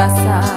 rasa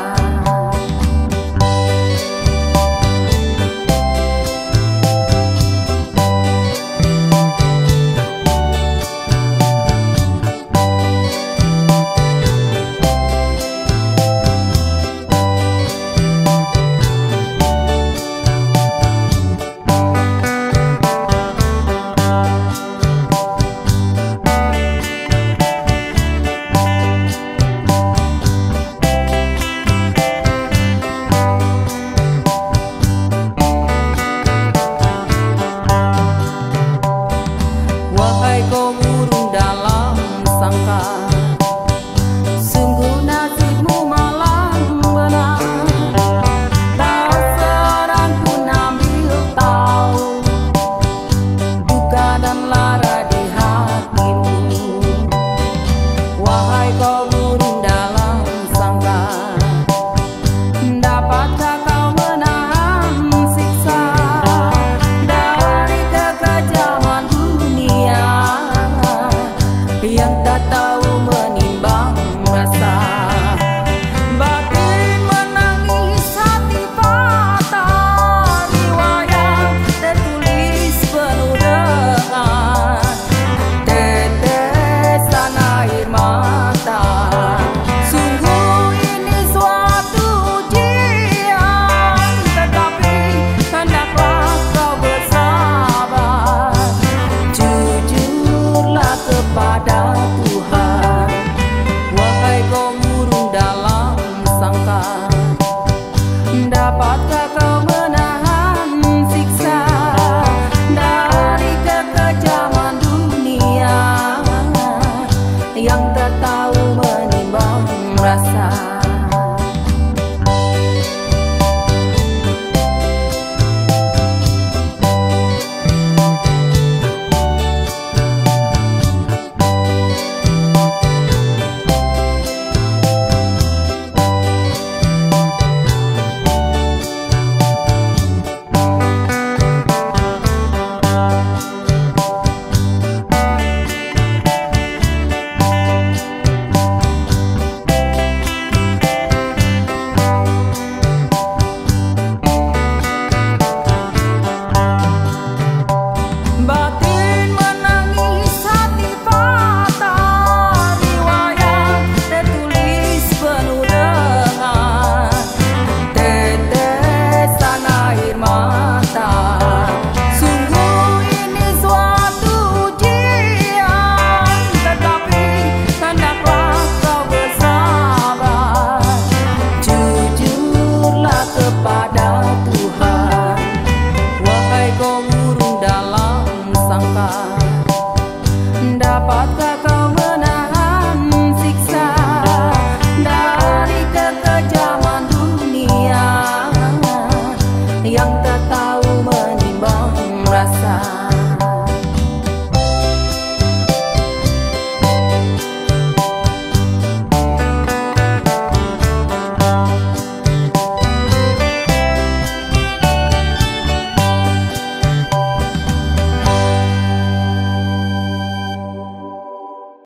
passa.